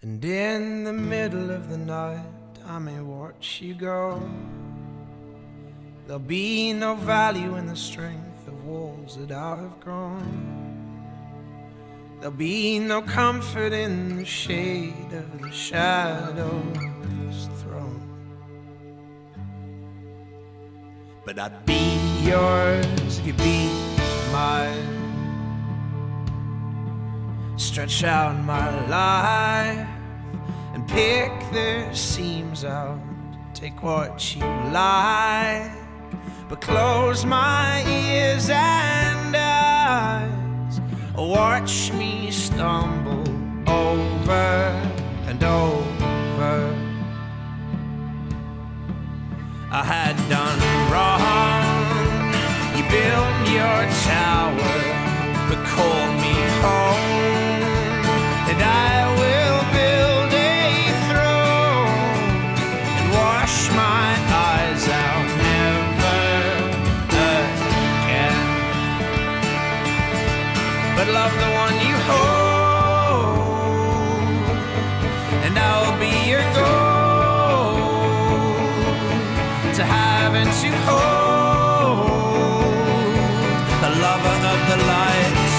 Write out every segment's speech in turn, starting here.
And in the middle of the night, I may watch you go. There'll be no value in the strength of walls that I have grown. There'll be no comfort in the shade of the shadow's throne. But I'd be yours if you'd be mine. Stretch out my life pick the seams out. Take what you like, but close my ears and eyes. Watch me stumble over and over. I had done But love the one you hold, and I'll be your goal to have and to hold. The lover of the light.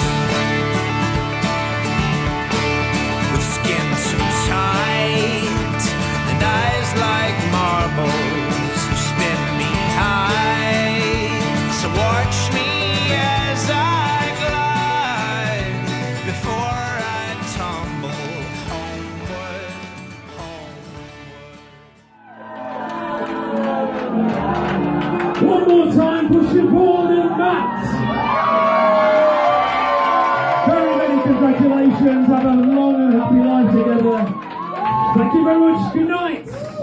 With skin too tight and eyes like marbles who spin me high so watch me One more time, pushing forward and Matt. Very many congratulations. Have a long and happy life together. Thank you very much. Good night.